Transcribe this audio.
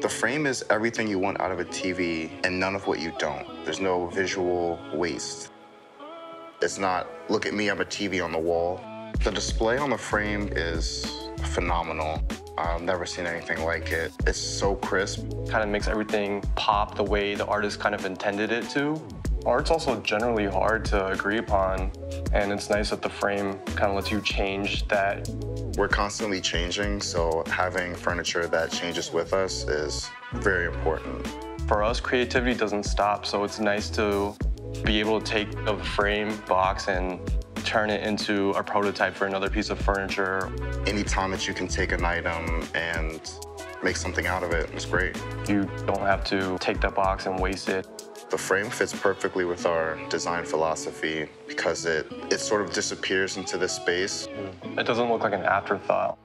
The frame is everything you want out of a TV and none of what you don't. There's no visual waste. It's not, look at me, I'm a TV on the wall. The display on the frame is phenomenal. I've never seen anything like it. It's so crisp. Kind of makes everything pop the way the artist kind of intended it to. Art's also generally hard to agree upon, and it's nice that the frame kind of lets you change that. We're constantly changing, so having furniture that changes with us is very important. For us, creativity doesn't stop, so it's nice to be able to take a frame box and turn it into a prototype for another piece of furniture. Anytime that you can take an item and make something out of it, it's great. You don't have to take that box and waste it. The frame fits perfectly with our design philosophy because it, it sort of disappears into this space. It doesn't look like an afterthought.